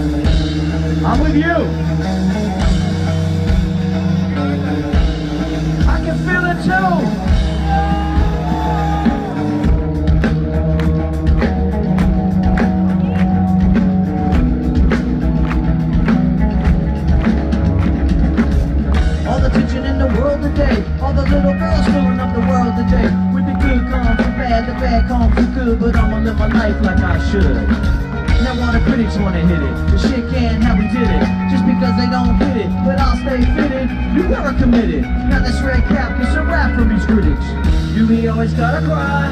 I'm with you. I can feel it too. All the tension in the world today. All the little girls filling up the world today. With the good comes the bad, the bad comes the good. But I'ma live my life like I should. Now all the critics wanna hit it. The shit can't how we did it. Just because they don't get it. But I'll stay fitted. You were committed. Now this red cap gets a rap from these critics. Do we always gotta cry?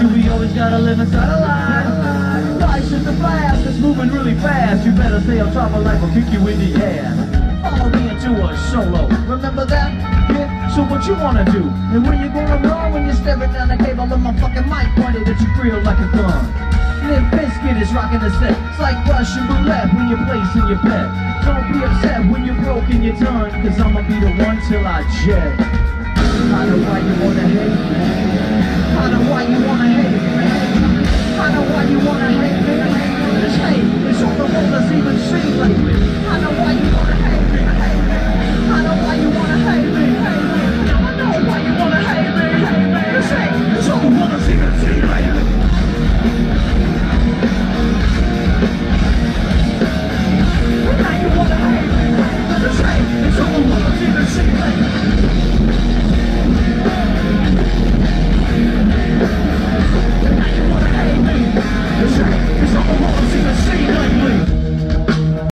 Do we always gotta live inside a lie? Life's just a blast, it's moving really fast. You better stay on top of life or kick you in the ass. Follow me into a solo. Remember that? So what you wanna do? And where you gonna run when you're staring down the cable with my fucking mic pointed at you grill like a gun? Limp Bizkit is rocking the set. It's like Russian roulette when you're placing your bet. Don't be upset when you're broken, you're done. Cause I'ma be the one till I jet. I know why you wanna hate. I know why. Cause I'm lost in the sea lately